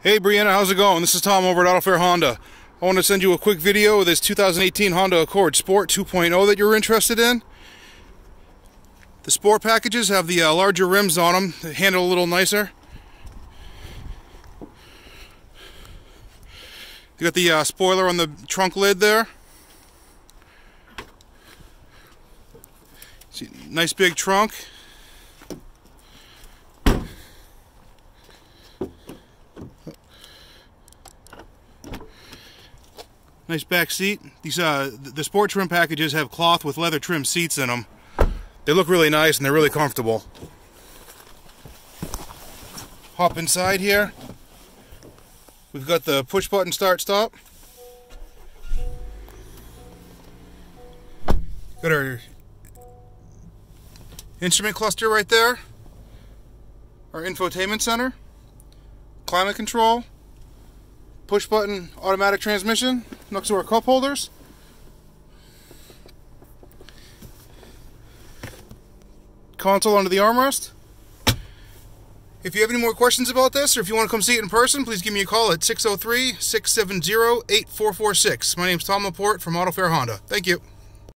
Hey Briana, how's it going? This is Tom over at AutoFair Honda. I want to send you a quick video of this 2018 Honda Accord Sport 2.0 that you're interested in. The Sport packages have the uh, larger rims on them, they handle a little nicer. You got the uh, spoiler on the trunk lid there. See, nice big trunk. Nice back seat. These uh, the sport trim packages have cloth with leather trim seats in them. They look really nice and they're really comfortable. Hop inside here. We've got the push button start stop. Got our instrument cluster right there. Our infotainment center. Climate control push button automatic transmission next to our cup holders. Console under the armrest. If you have any more questions about this or if you want to come see it in person, please give me a call at 603 670 8446. My name is Tom LaPorte from AutoFair Honda. Thank you.